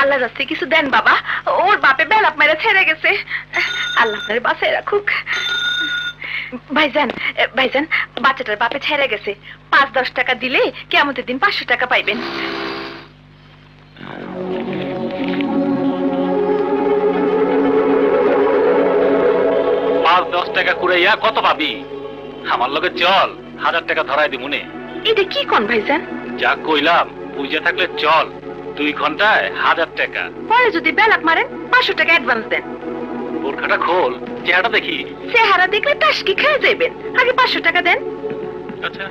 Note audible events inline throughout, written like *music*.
আল্লাহ রাস্তে কিছু দেন বাবা। ওর বাপে বেলাপ মেরে ছেড়ে গেছে। আল্লাহ আপনার বাসায় রাখুক। ভাইজান ভাইজান বাচ্চাটার বাপে ছেড়ে গেছে। পাঁচ দশ টাকা দিলে কেমতের দিন পাঁচশো টাকা পাইবেন। পাঁচ দশ টাকা কুড়াইয়া কত পাবি? আমার লগে চল হাজার টাকা ধরাই দি মনে এটা কি কোন ভাইজান? যা কইলাম বুঝে থাকলে চল। দুই ঘন্টায় হাজার টাকা। পরে যদি বেলাপ মারেন পাঁচশো টাকা অ্যাডভান্স দেন। বোরখাটা খোল চেহারাটা দেখি। চেহারা দেখলে টাসকি খেয়ে যাবেন আগে পাঁচশো টাকা দেন। আচ্ছা।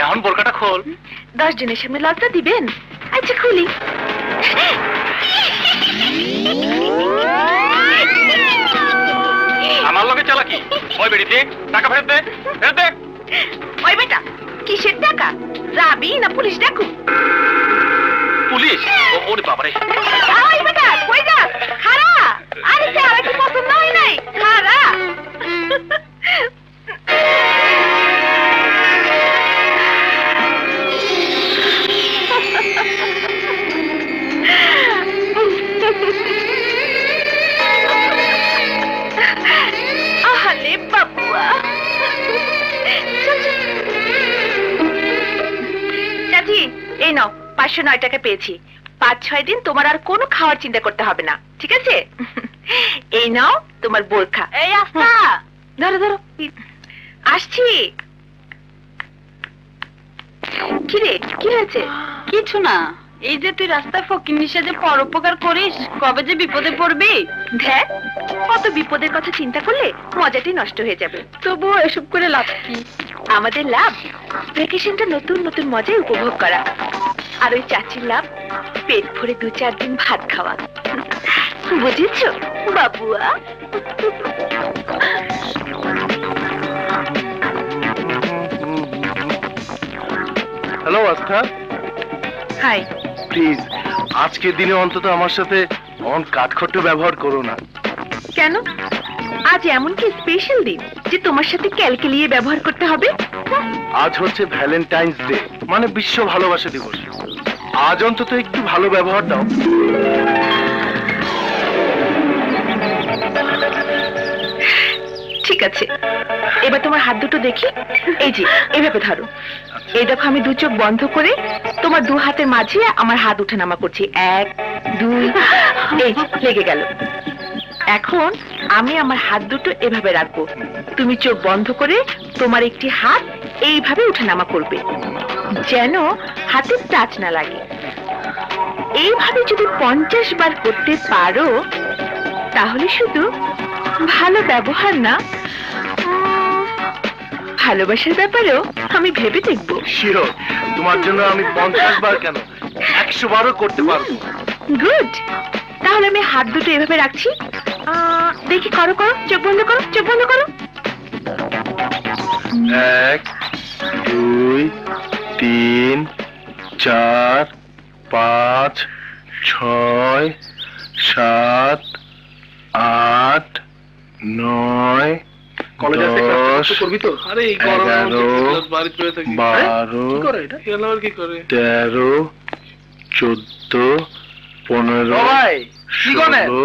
এখন বোরখাটা খোল। দশ জনের সামনে লজ্জা দিবেন? আচ্ছা খুলি। আমার লগে চালাকি। ওই বেড়িতে টাকা ফেরত দে ফেরত দে। টাকা। যাবি না পুলিশ ডাকু পুলিশ? ও- ওরে বাবারে। এই নাও পাঁচশো নয় টাকা পেয়েছি। পাঁচ ছয় দিন তোমার আর কোনো খাওয়ার চিন্তা করতে হবে না ঠিক আছে? *laughs* এই নাও তোমার বোরখা। এই আস্তা ধরো ধরো। আসছি। কি রে কি হয়েছে? কিছু না এই যে তুই রাস্তায় ফকির সাথে পরোপকার করিস কবে যে বিপদে পড়বি? দেখ কত বিপদের কথা চিন্তা করলে মজাটাই নষ্ট হয়ে যাবে। তবুও এসব করে লাভ কি? আমাদের লাভ ভ্যাকেশনটা নতুন নতুন মজায় উপভোগ করা। আর ওই চাচির লাভ পেট ভরে দু চার দিন ভাত খাওয়া। বুঝেছ বাবুয়া? হ্যালো আস্থা। হাই প্লিজ আজকের দিনে অন্তত আমার সাথে অন কাঠখট্ট ব্যবহার করো না। কেন? আজ এমন কি স্পেশাল দিন যে তোমার সাথে ক্যালকেলিয়ে ব্যবহার করতে হবে? আজ হচ্ছে ভ্যালেন্টাইন্স ডে মানে বিশ্ব ভালোবাসা দিবস। আজ অন্তত একটু ভালো ব্যবহার দাও। ঠিক আছে। এবার তোমার হাত দুটো দেখি। এই যে এইভাবে ধরো। এই দেখো, আমি দু চোখ বন্ধ করে তোমার দু হাতের মাঝে আমার হাত উঠে নামা করছি। এক, দুই, এই, লেগে গেল। এখন আমি আমার হাত দুটো এভাবে রাখব। তুমি চোখ বন্ধ করে তোমার একটি হাত এইভাবে উঠে নামা করবে যেন হাতের টাচ না লাগে। এইভাবে যদি পঞ্চাশ বার করতে পারো তাহলে শুধু ভালো ব্যবহার না ভালোবাসার ব্যাপারেও আমি ভেবে দেখব। শিওর তোমার জন্য আমি পঞ্চাশ বার কেন? একশো বারও করতে পারব গুড। তাহলে আমি হাত দুটো এভাবে রাখছি দেখি করো করো চোখ বন্ধ করো চোখ বন্ধ করো। এক দুই তিন চার পাঁচ ছয় সাত আট নয় দশ এগারো, বারো তেরো চোদ্দ পনেরো ষোলো